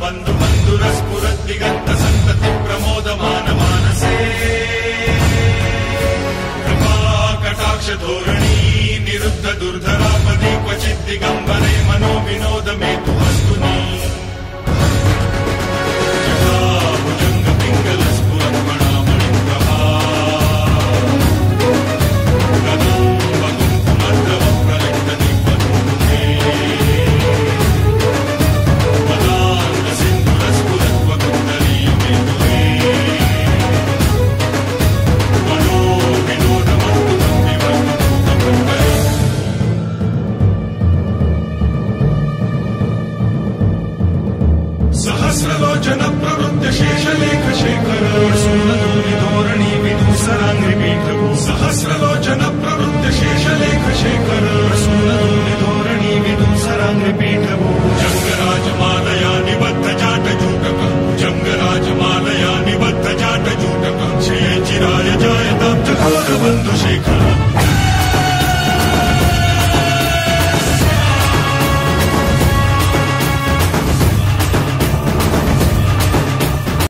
बन्धुबन्धुरस्फुरद्दिगन्तसन्तति प्रमोदमानमानसे कपाकटाक्षधोरण सहस्रलोचन प्रवृत्त शेषलेख शेखर धोरणी विदूसराङ्घ्रिपीठभू सहस्रलोचन प्रवृत्त शेषलेख शेखर धोरणी विदूसराङ्घ्रिपीठभू जङ्गराजमालया निबद्ध जाट जूटक जाटजूटक जङ्गराजमालया निबद्ध जाटजूटक क्षये चिराय जायतां चकोरबन्धुशेखर